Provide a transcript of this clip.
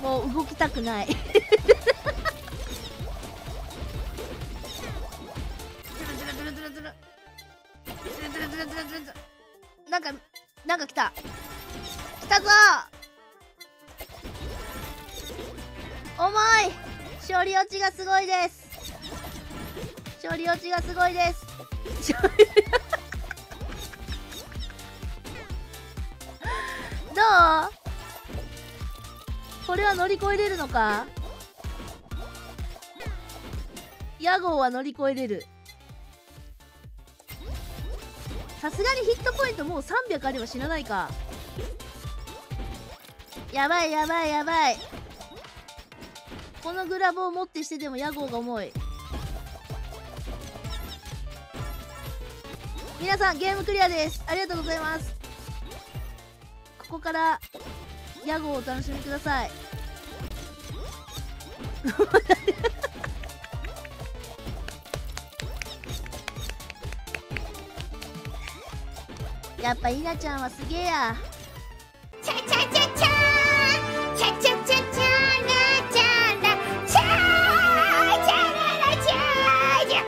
もう動きたくない。なんかなんか来た来たぞ重い勝利落ちがすごいです勝利落ちがすごいですどうこれは乗り越えれるのか？屋号は乗り越えれる。さすがにヒットポイントもう300あれば死なないか。やばいやばいやばい。このグラブを持ってしてでも屋号が重い。皆さんゲームクリアです。ありがとうございます。ここから屋号をお楽しみください。やっぱ稲ちゃんはすげえや。